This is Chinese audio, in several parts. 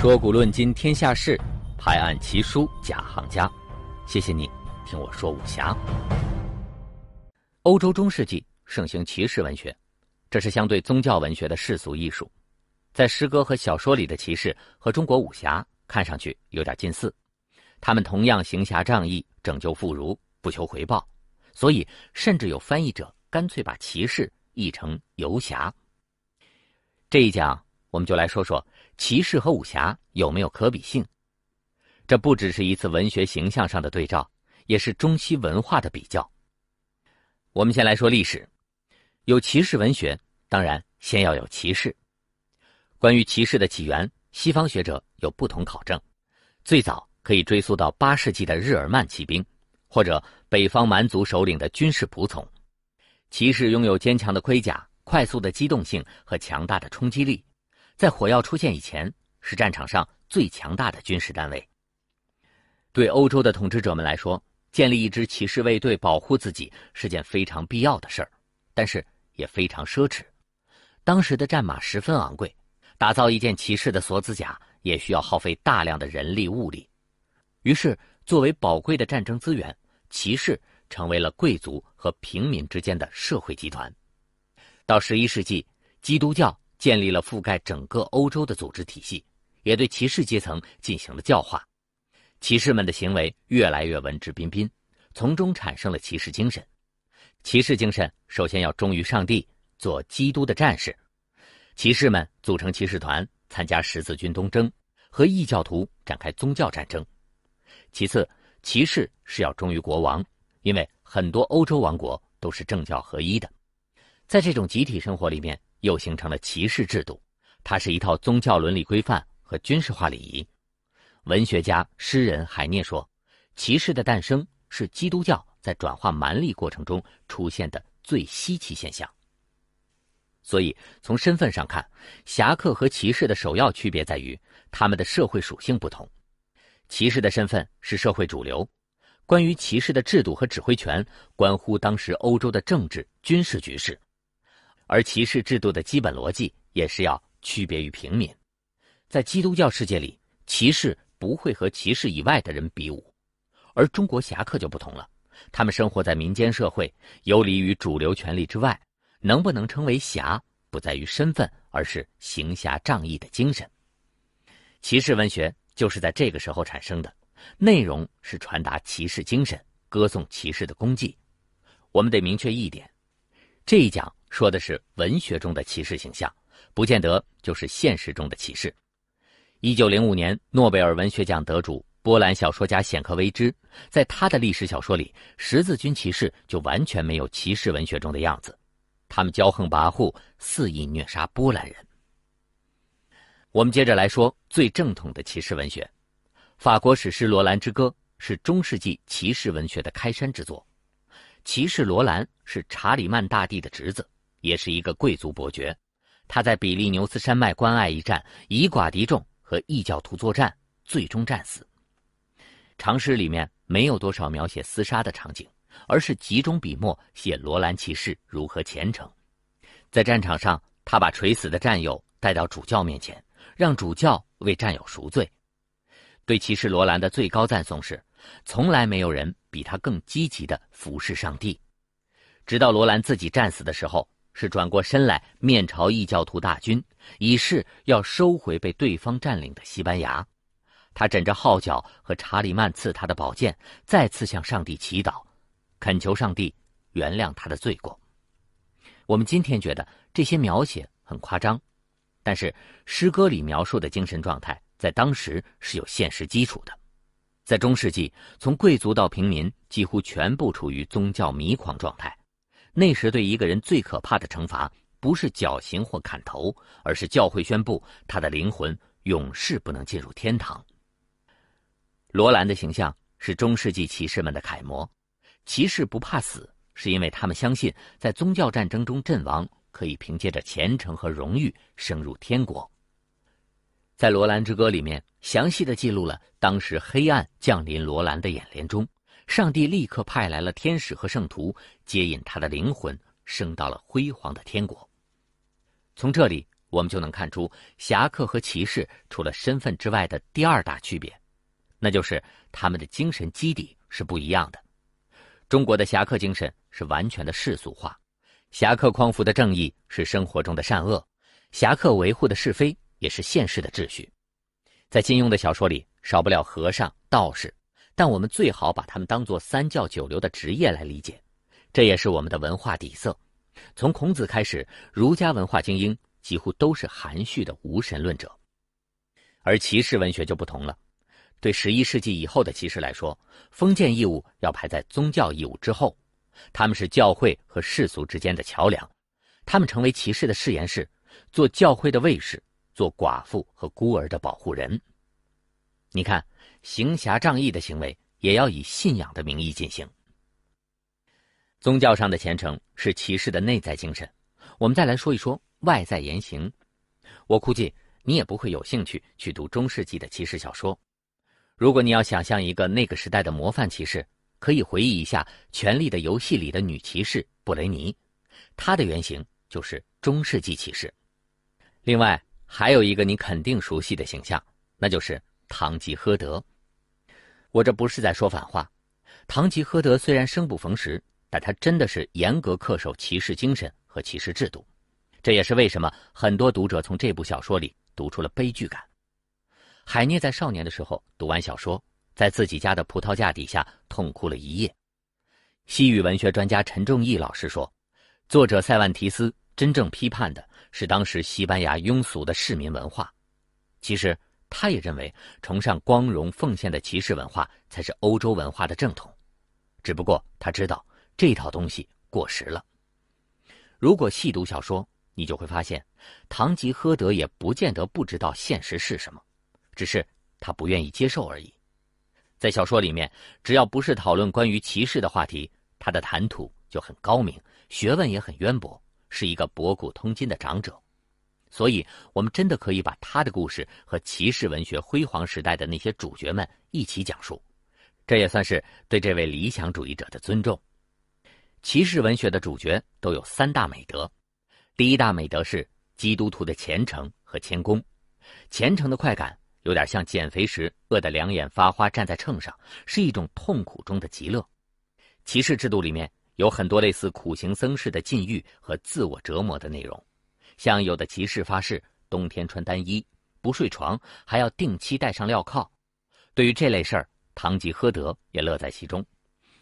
说古论今天下事，拍案奇书假行家。谢谢你听我说武侠。欧洲中世纪盛行骑士文学，这是相对宗教文学的世俗艺术。在诗歌和小说里的骑士和中国武侠看上去有点近似，他们同样行侠仗义、拯救妇孺，不求回报。所以，甚至有翻译者干脆把骑士译成游侠。这一讲。我们就来说说骑士和武侠有没有可比性。这不只是一次文学形象上的对照，也是中西文化的比较。我们先来说历史，有骑士文学，当然先要有骑士。关于骑士的起源，西方学者有不同考证，最早可以追溯到八世纪的日耳曼骑兵，或者北方蛮族首领的军事仆从。骑士拥有坚强的盔甲、快速的机动性和强大的冲击力。在火药出现以前，是战场上最强大的军事单位。对欧洲的统治者们来说，建立一支骑士卫队保护自己是件非常必要的事儿，但是也非常奢侈。当时的战马十分昂贵，打造一件骑士的锁子甲也需要耗费大量的人力物力。于是，作为宝贵的战争资源，骑士成为了贵族和平民之间的社会集团。到十一世纪，基督教。建立了覆盖整个欧洲的组织体系，也对骑士阶层进行了教化。骑士们的行为越来越文质彬彬，从中产生了骑士精神。骑士精神首先要忠于上帝，做基督的战士。骑士们组成骑士团，参加十字军东征，和异教徒展开宗教战争。其次，骑士是要忠于国王，因为很多欧洲王国都是政教合一的。在这种集体生活里面。又形成了骑士制度，它是一套宗教伦理规范和军事化礼仪。文学家、诗人海涅说：“骑士的诞生是基督教在转化蛮力过程中出现的最稀奇现象。”所以，从身份上看，侠客和骑士的首要区别在于他们的社会属性不同。骑士的身份是社会主流，关于骑士的制度和指挥权，关乎当时欧洲的政治、军事局势。而骑士制度的基本逻辑也是要区别于平民，在基督教世界里，骑士不会和骑士以外的人比武，而中国侠客就不同了，他们生活在民间社会，游离于主流权力之外，能不能称为侠，不在于身份，而是行侠仗义的精神。骑士文学就是在这个时候产生的，内容是传达骑士精神，歌颂骑士的功绩。我们得明确一点，这一讲。说的是文学中的骑士形象，不见得就是现实中的骑士。一九零五年诺贝尔文学奖得主波兰小说家显克维之，在他的历史小说里，十字军骑士就完全没有骑士文学中的样子，他们骄横跋扈，肆意虐杀波兰人。我们接着来说最正统的骑士文学，法国史诗《罗兰之歌》是中世纪骑士文学的开山之作，骑士罗兰是查理曼大帝的侄子。也是一个贵族伯爵，他在比利牛斯山脉关隘一战以寡敌众，和异教徒作战，最终战死。长诗里面没有多少描写厮杀的场景，而是集中笔墨写罗兰骑士如何虔诚。在战场上，他把垂死的战友带到主教面前，让主教为战友赎罪。对骑士罗兰的最高赞颂是：从来没有人比他更积极的服侍上帝。直到罗兰自己战死的时候。是转过身来面朝异教徒大军，以示要收回被对方占领的西班牙。他枕着号角和查理曼赐他的宝剑，再次向上帝祈祷，恳求上帝原谅他的罪过。我们今天觉得这些描写很夸张，但是诗歌里描述的精神状态在当时是有现实基础的。在中世纪，从贵族到平民几乎全部处于宗教迷狂状态。那时对一个人最可怕的惩罚，不是绞刑或砍头，而是教会宣布他的灵魂永世不能进入天堂。罗兰的形象是中世纪骑士们的楷模，骑士不怕死，是因为他们相信在宗教战争中阵亡，可以凭借着虔诚和荣誉升入天国。在《罗兰之歌》里面，详细的记录了当时黑暗降临罗兰的眼帘中。上帝立刻派来了天使和圣徒，接引他的灵魂升到了辉煌的天国。从这里，我们就能看出侠客和骑士除了身份之外的第二大区别，那就是他们的精神基底是不一样的。中国的侠客精神是完全的世俗化，侠客匡扶的正义是生活中的善恶，侠客维护的是非也是现实的秩序。在金庸的小说里，少不了和尚、道士，但我们最好把他们当作三教九流的职业来理解，这也是我们的文化底色。从孔子开始，儒家文化精英几乎都是含蓄的无神论者，而骑士文学就不同了。对十一世纪以后的骑士来说，封建义务要排在宗教义务之后，他们是教会和世俗之间的桥梁。他们成为骑士的誓言是：做教会的卫士，做寡妇和孤儿的保护人。你看，行侠仗义的行为也要以信仰的名义进行。宗教上的虔诚是骑士的内在精神。我们再来说一说外在言行。我估计你也不会有兴趣去读中世纪的骑士小说。如果你要想象一个那个时代的模范骑士，可以回忆一下《权力的游戏》里的女骑士布雷尼，她的原型就是中世纪骑士。另外，还有一个你肯定熟悉的形象，那就是堂吉诃德。我这不是在说反话，堂吉诃德虽然生不逢时，但他真的是严格恪守骑士精神和骑士制度。这也是为什么很多读者从这部小说里读出了悲剧感。海涅在少年的时候读完小说，在自己家的葡萄架底下痛哭了一夜。西语文学专家陈仲义老师说，作者塞万提斯真正批判的是当时西班牙庸俗的市民文化。其实，他也认为崇尚光荣奉献的骑士文化才是欧洲文化的正统。只不过他知道这套东西过时了。如果细读小说，你就会发现，堂吉诃德也不见得不知道现实是什么。只是他不愿意接受而已。在小说里面，只要不是讨论关于骑士的话题，他的谈吐就很高明，学问也很渊博，是一个博古通今的长者。所以，我们真的可以把他的故事和骑士文学辉煌时代的那些主角们一起讲述，这也算是对这位理想主义者的尊重。骑士文学的主角都有三大美德：第一大美德是基督徒的虔诚和谦恭，虔诚的快感。有点像减肥时饿得两眼发花，站在秤上，是一种痛苦中的极乐。骑士制度里面有很多类似苦行僧式的禁欲和自我折磨的内容，像有的骑士发誓冬天穿单衣，不睡床，还要定期戴上镣铐。对于这类事儿，堂吉诃德也乐在其中。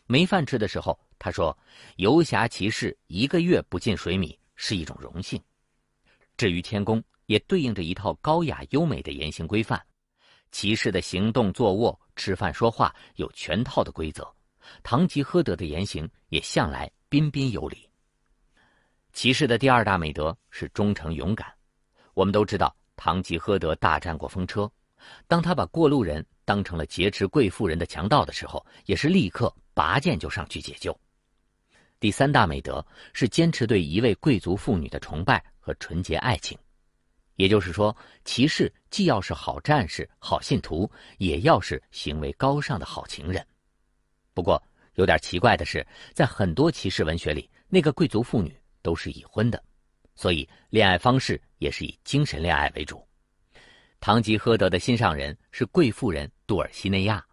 没饭吃的时候，他说：“游侠骑士一个月不进水米是一种荣幸。”至于谦恭，也对应着一套高雅优美的言行规范。骑士的行动、坐卧、吃饭、说话有全套的规则，堂吉诃德的言行也向来彬彬有礼。骑士的第二大美德是忠诚勇敢。我们都知道，堂吉诃德大战过风车，当他把过路人当成了劫持贵妇人的强盗的时候，也是立刻拔剑就上去解救。第三大美德是坚持对一位贵族妇女的崇拜和纯洁爱情。也就是说，骑士既要是好战士、好信徒，也要是行为高尚的好情人。不过，有点奇怪的是，在很多骑士文学里，那个贵族妇女都是已婚的，所以恋爱方式也是以精神恋爱为主。堂吉诃德的心上人是贵妇人杜尔西内亚，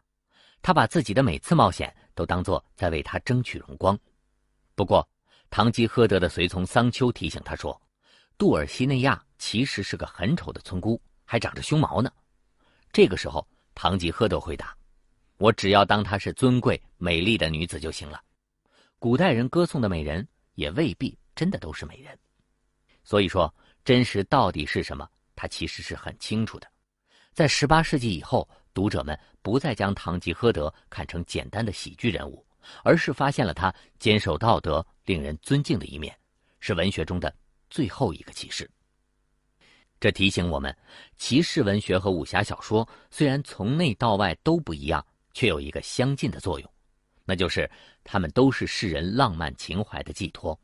他把自己的每次冒险都当作在为他争取荣光。不过，堂吉诃德的随从桑丘提醒他说。杜尔西内亚其实是个很丑的村姑，还长着胸毛呢。这个时候，堂吉诃德回答：“我只要当她是尊贵美丽的女子就行了。古代人歌颂的美人，也未必真的都是美人。所以说，真实到底是什么，他其实是很清楚的。在十八世纪以后，读者们不再将堂吉诃德看成简单的喜剧人物，而是发现了他坚守道德、令人尊敬的一面，是文学中的。”最后一个骑士。这提醒我们，骑士文学和武侠小说虽然从内到外都不一样，却有一个相近的作用，那就是他们都是世人浪漫情怀的寄托。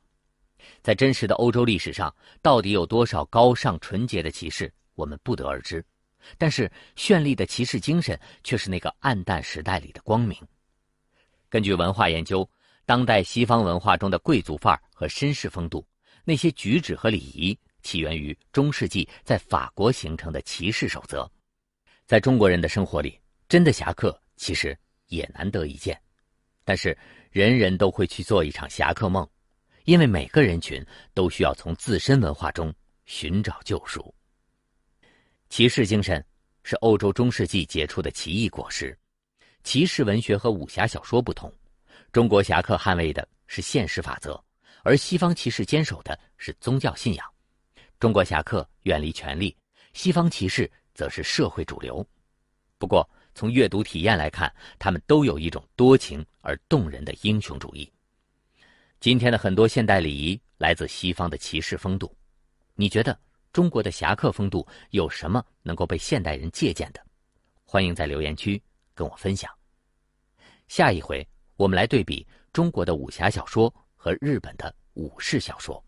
在真实的欧洲历史上，到底有多少高尚纯洁的骑士，我们不得而知。但是，绚丽的骑士精神却是那个暗淡时代里的光明。根据文化研究，当代西方文化中的贵族范儿和绅士风度。那些举止和礼仪起源于中世纪在法国形成的骑士守则。在中国人的生活里，真的侠客其实也难得一见。但是，人人都会去做一场侠客梦，因为每个人群都需要从自身文化中寻找救赎。骑士精神是欧洲中世纪结出的奇异果实。骑士文学和武侠小说不同，中国侠客捍卫的是现实法则，而西方骑士坚守的是宗教信仰。中国侠客远离权力，西方骑士则是社会主流。不过，从阅读体验来看，他们都有一种多情而动人的英雄主义。今天的很多现代礼仪来自西方的骑士风度，你觉得中国的侠客风度有什么能够被现代人借鉴的？欢迎在留言区。跟我分享。下一回，我们来对比中国的武侠小说和日本的武士小说。